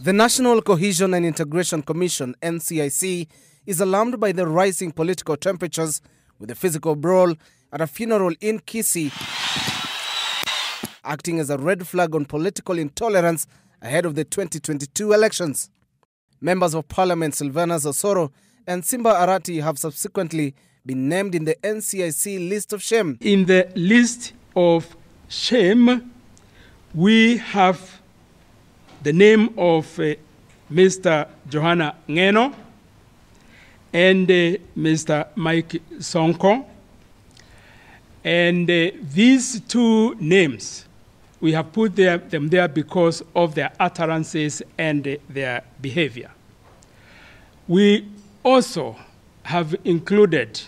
The National Cohesion and Integration Commission, NCIC, is alarmed by the rising political temperatures with a physical brawl at a funeral in Kisii, acting as a red flag on political intolerance ahead of the 2022 elections. Members of Parliament Silvanus Osoro and Simba Arati have subsequently been named in the NCIC list of shame. In the list of shame, we have the name of uh, Mr. Johanna Ng'eno and uh, Mr. Mike Sonko. And uh, these two names, we have put there, them there because of their utterances and uh, their behavior. We also have included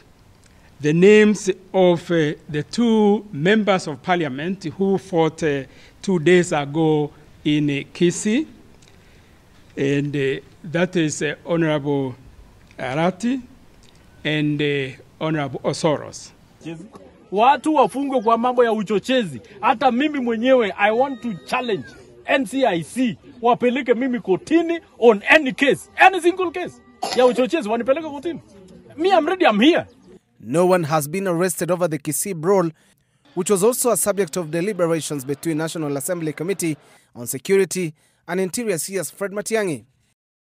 the names of uh, the two members of parliament who fought uh, two days ago in Kisi, and uh, that is uh, Honorable Arati and uh, Honorable Osoros. Watu wafungwe kwa mambo ya uchochezi. Hata mimi mwenyewe I want to challenge NCIC wapeleke mimi kotini on any case, any single case ya uchochezi wanipeleke kotini. Me I'm ready, I'm here. No one has been arrested over the Kisii brawl, which was also a subject of deliberations between National Assembly Committee on Security and Interior CS Fred Matiang'i.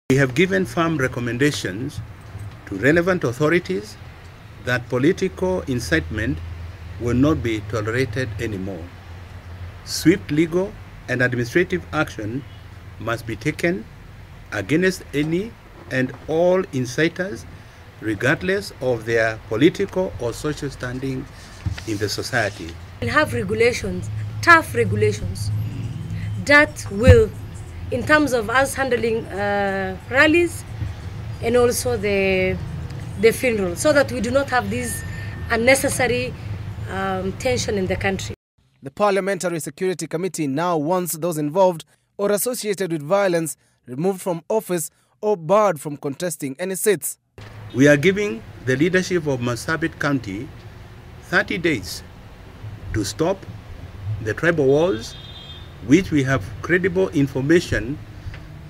We have given firm recommendations to relevant authorities that political incitement will not be tolerated anymore. Swift legal and administrative action must be taken against any and all inciters, regardless of their political or social standing in the society. We have regulations, tough regulations, that will, in terms of us handling uh, rallies and also the, the funeral, so that we do not have this unnecessary um, tension in the country. The Parliamentary Security Committee now wants those involved or associated with violence removed from office or barred from contesting any seats. We are giving the leadership of Marsabit County 30 days to stop the tribal wars, which we have credible information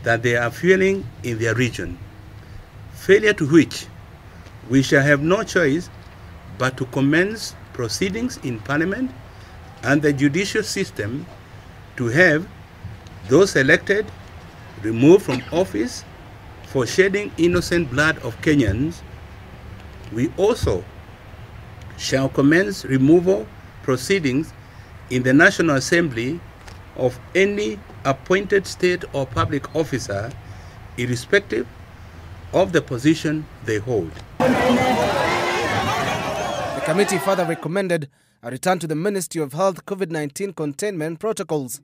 that they are fueling in their region. Failure to which we shall have no choice but to commence proceedings in Parliament and the judicial system to have those elected removed from office for shedding innocent blood of Kenyans. We also shall commence removal proceedings in the National Assembly of any appointed state or public officer, irrespective of the position they hold. The committee further recommended a return to the Ministry of Health COVID 19 containment protocols.